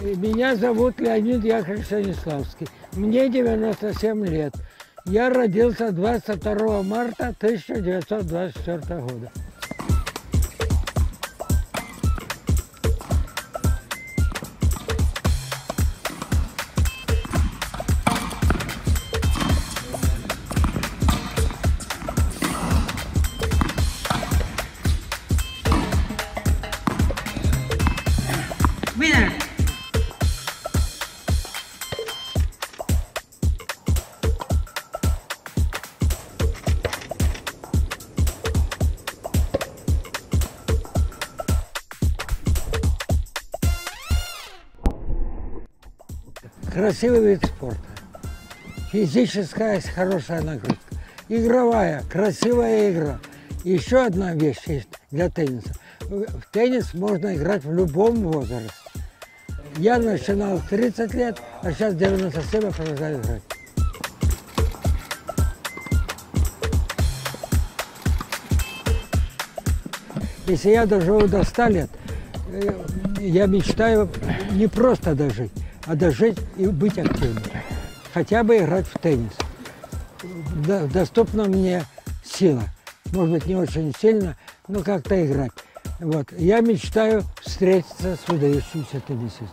Меня зовут Леонид Яковлевич Станиславский. Мне 97 лет. Я родился 22 марта 1924 года. Winner. Красивый вид спорта. Физическая хорошая нагрузка. Игровая, красивая игра. Еще одна вещь есть для тенниса. В теннис можно играть в любом возрасте. Я начинал в 30 лет, а сейчас 97 я продолжаю играть. Если я доживу до 100 лет, э, я мечтаю не просто дожить, а дожить и быть активным. Хотя бы играть в теннис. Доступна мне сила. Может быть, не очень сильно, но как-то играть. Вот. Я мечтаю встретиться с выдающимся теннисистом.